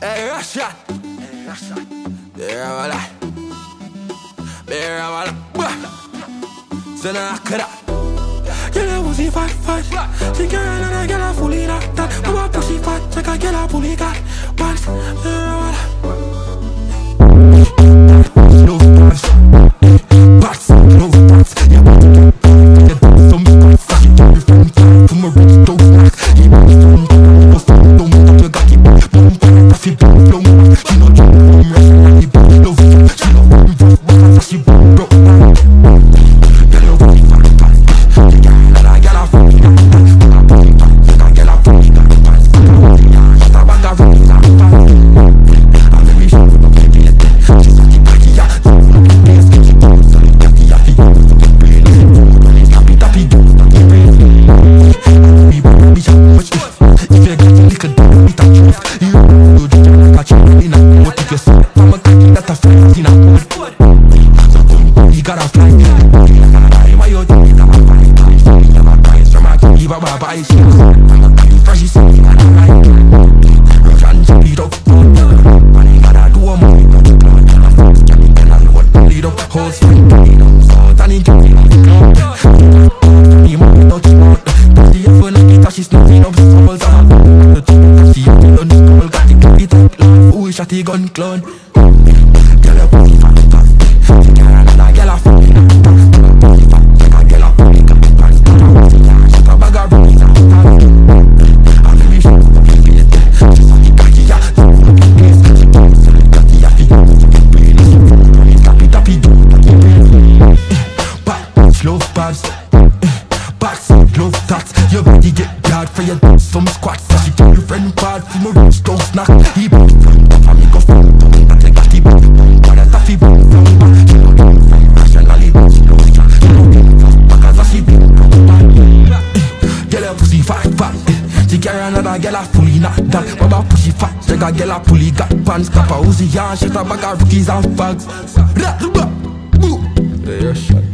Hey, Russia. Hey, Russia. Yeah, voilà. Yeah, voilà. C'est la cara. Get a pussy phat phat She girl and I get a fully that that Mama pussy fat Check I get a fully got Once You know, you just like a child in a coat. If you see from a cocky, that a friend in a coat. So boom, boom, he got a fly. Why you think that I'm? You from a. I'm a key, shot the gun clone, a I a a a a a can feel love tats, your body get bad for your some squats, she tell your friend bad, from a rich don't snack, he another girl a fully not that. But my pussy fat, she got girl a fully got pants. Kappa Uzi and shit a bag of rookies and fags. Yeah, you're shot.